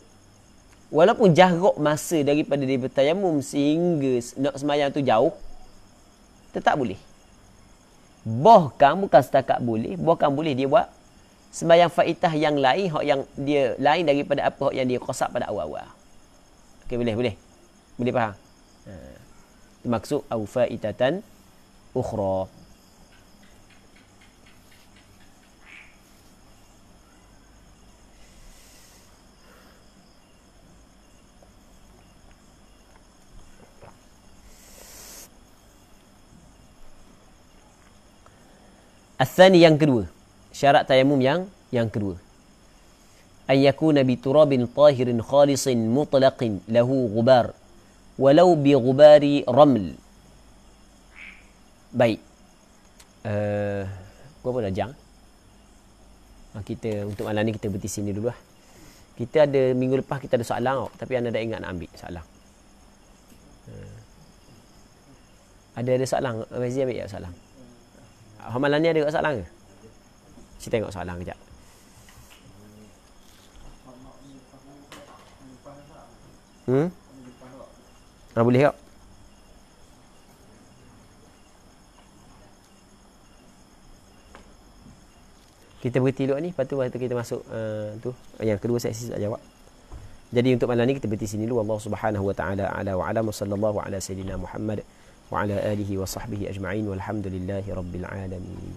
walaupun jarak masa daripada dia bertayamum sehingga nak semayang tu jauh tetap boleh. Bahkan bukan setakat boleh, bahkan boleh dia buat sembahyang faitah yang lain hak yang dia lain daripada apa yang dia qasab pada awal-awal. Okey boleh boleh. Boleh faham? Ha maksud au faitatan ukhra Asani yang kedua. Syarat tayamum yang yang kedua. An yakuna bi turabin tahirin khalisin mutlaqin lahu ghubar. Walau bi ghubari raml. Baik. Uh, berapa dah jam? Uh, kita untuk malam ni kita berhenti sini dulu lah. Kita ada minggu lepas kita ada soalan tau, tapi anda dah ingat nak ambil soalan. Uh, ada ada soalan? Razi ambil ya soalan malam ni ada soalan ke kita tengok soalan kejap Hmm? Ha, boleh tak? Kita berhenti dulu ni, lepas tu, lepas tu kita masuk uh, tu. Yang kedua seksi tak jawab. Jadi untuk malam ni kita berhenti sini dulu. Allah Subhanahu wa taala ala wa ala sallallahu ala sayyidina Muhammad وعلى آله وصحبه أجمعين والحمد لله رب العالمين.